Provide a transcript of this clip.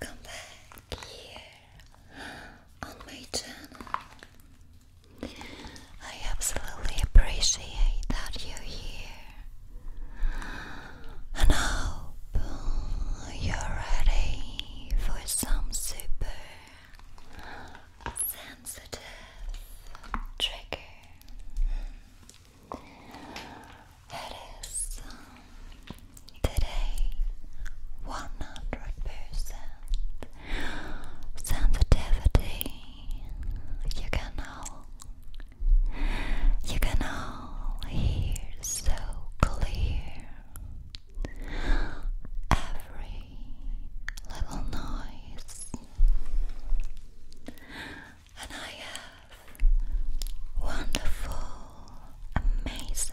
welcome back. amazing.